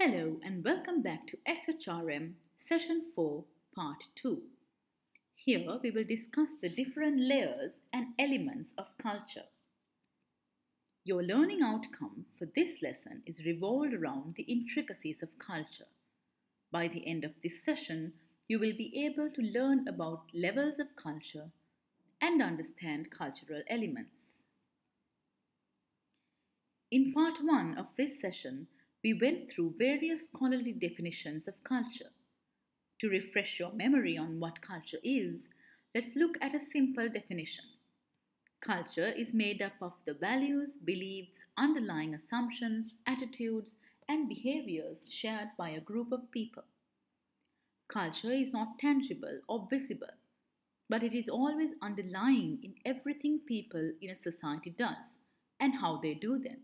Hello and welcome back to SHRM Session 4 Part 2. Here we will discuss the different layers and elements of culture. Your learning outcome for this lesson is revolved around the intricacies of culture. By the end of this session, you will be able to learn about levels of culture and understand cultural elements. In part 1 of this session, we went through various scholarly definitions of culture. To refresh your memory on what culture is, let's look at a simple definition. Culture is made up of the values, beliefs, underlying assumptions, attitudes, and behaviors shared by a group of people. Culture is not tangible or visible, but it is always underlying in everything people in a society does and how they do them.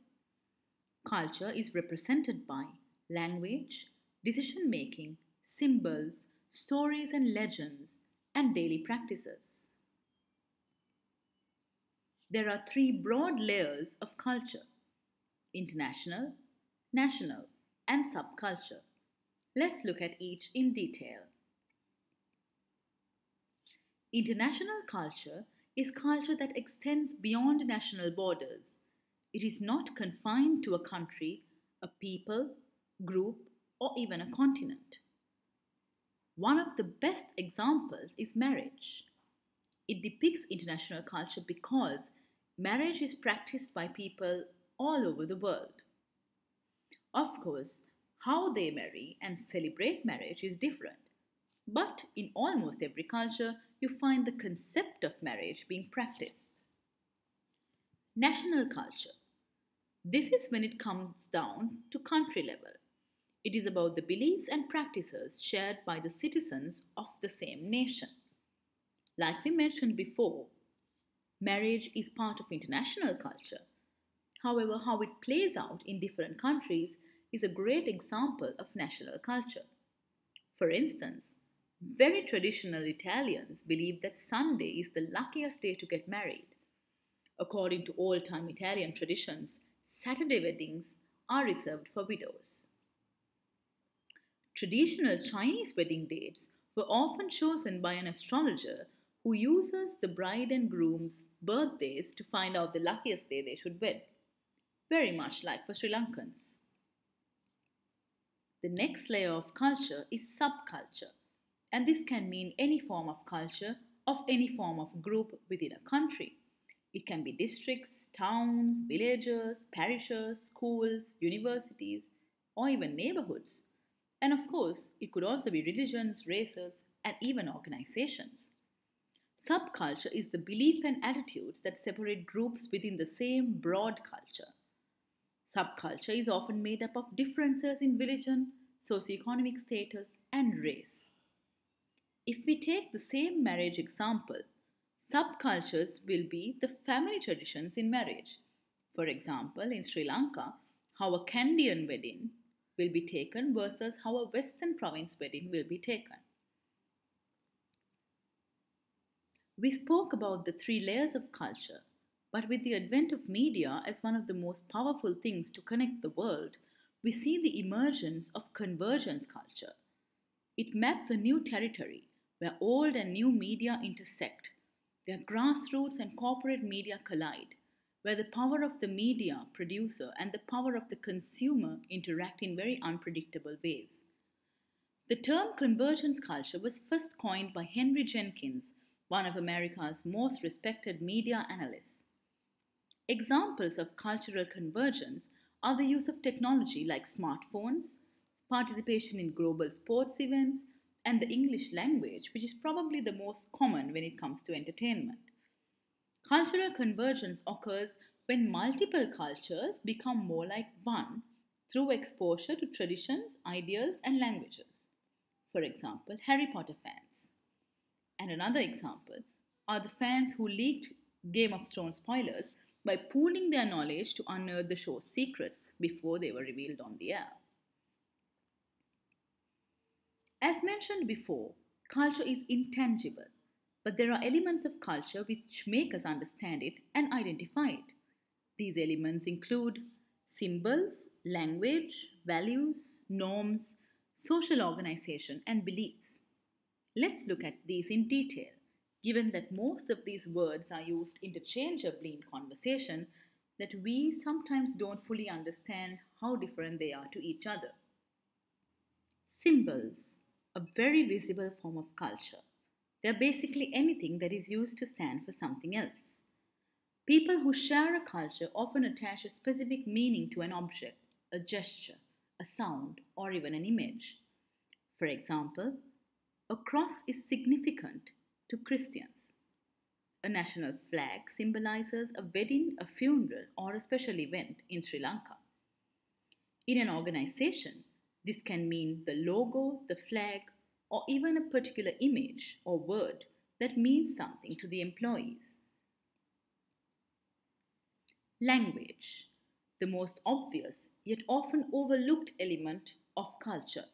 Culture is represented by language, decision making, symbols, stories and legends, and daily practices. There are three broad layers of culture international, national, and subculture. Let's look at each in detail. International culture is culture that extends beyond national borders. It is not confined to a country, a people, group, or even a continent. One of the best examples is marriage. It depicts international culture because marriage is practiced by people all over the world. Of course, how they marry and celebrate marriage is different, but in almost every culture, you find the concept of marriage being practiced. National culture. This is when it comes down to country level. It is about the beliefs and practices shared by the citizens of the same nation. Like we mentioned before, marriage is part of international culture. However, how it plays out in different countries is a great example of national culture. For instance, very traditional Italians believe that Sunday is the luckiest day to get married. According to old time Italian traditions, Saturday weddings are reserved for widows. Traditional Chinese wedding dates were often chosen by an astrologer who uses the bride and groom's birthdays to find out the luckiest day they should wed, very much like for Sri Lankans. The next layer of culture is subculture, and this can mean any form of culture of any form of group within a country. It can be districts, towns, villages, parishes, schools, universities, or even neighborhoods. And of course, it could also be religions, races, and even organizations. Subculture is the belief and attitudes that separate groups within the same broad culture. Subculture is often made up of differences in religion, socioeconomic status, and race. If we take the same marriage example, subcultures will be the family traditions in marriage. For example, in Sri Lanka, how a Kandyan wedding will be taken versus how a Western province wedding will be taken. We spoke about the three layers of culture, but with the advent of media as one of the most powerful things to connect the world, we see the emergence of convergence culture. It maps a new territory where old and new media intersect, where grassroots and corporate media collide, where the power of the media producer and the power of the consumer interact in very unpredictable ways. The term convergence culture was first coined by Henry Jenkins, one of America's most respected media analysts. Examples of cultural convergence are the use of technology like smartphones, participation in global sports events, and the English language, which is probably the most common when it comes to entertainment. Cultural convergence occurs when multiple cultures become more like one through exposure to traditions, ideas, and languages. For example, Harry Potter fans. And another example are the fans who leaked Game of Thrones spoilers by pooling their knowledge to unearth the show's secrets before they were revealed on the air. As mentioned before, culture is intangible but there are elements of culture which make us understand it and identify it. These elements include symbols, language, values, norms, social organization, and beliefs. Let's look at these in detail, given that most of these words are used interchangeably in conversation, that we sometimes don't fully understand how different they are to each other. Symbols, a very visible form of culture. They're basically anything that is used to stand for something else. People who share a culture often attach a specific meaning to an object, a gesture, a sound, or even an image. For example, a cross is significant to Christians. A national flag symbolizes a wedding, a funeral, or a special event in Sri Lanka. In an organization, this can mean the logo, the flag, or even a particular image or word that means something to the employees. Language, the most obvious yet often overlooked element of culture.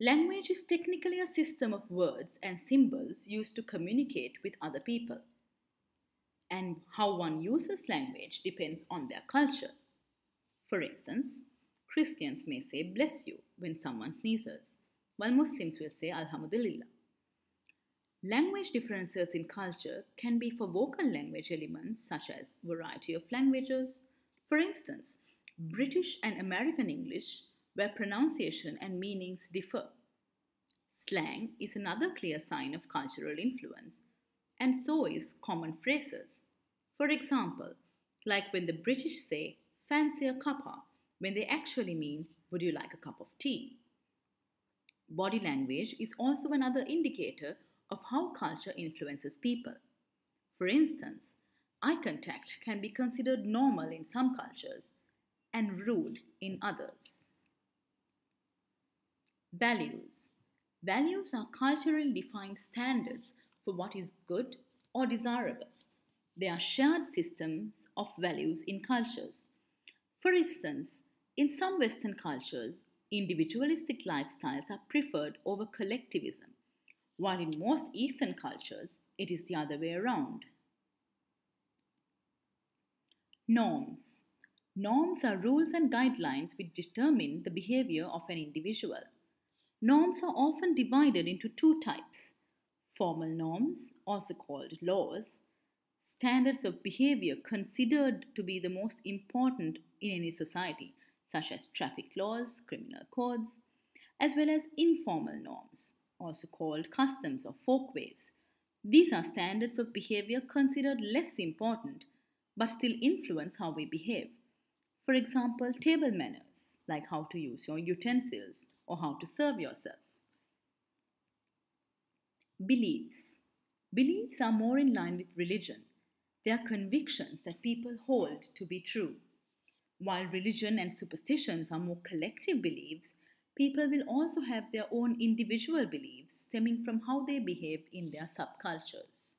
Language is technically a system of words and symbols used to communicate with other people. And how one uses language depends on their culture. For instance, Christians may say bless you when someone sneezes, while Muslims will say Alhamdulillah. Language differences in culture can be for vocal language elements such as variety of languages. For instance, British and American English, where pronunciation and meanings differ. Slang is another clear sign of cultural influence, and so is common phrases. For example, like when the British say, fancy a cuppa, when they actually mean, Would you like a cup of tea? Body language is also another indicator of how culture influences people. For instance, eye contact can be considered normal in some cultures and rude in others. Values. Values are culturally defined standards for what is good or desirable. They are shared systems of values in cultures. For instance, in some Western cultures, individualistic lifestyles are preferred over collectivism, while in most Eastern cultures, it is the other way around. Norms. Norms are rules and guidelines which determine the behavior of an individual. Norms are often divided into two types formal norms, also called laws, standards of behavior considered to be the most important in any society, such as traffic laws, criminal codes, as well as informal norms, also called customs or folkways. These are standards of behavior considered less important but still influence how we behave. For example, table manners, like how to use your utensils or how to serve yourself. Beliefs. Beliefs are more in line with religion. They are convictions that people hold to be true. While religion and superstitions are more collective beliefs, people will also have their own individual beliefs stemming from how they behave in their subcultures.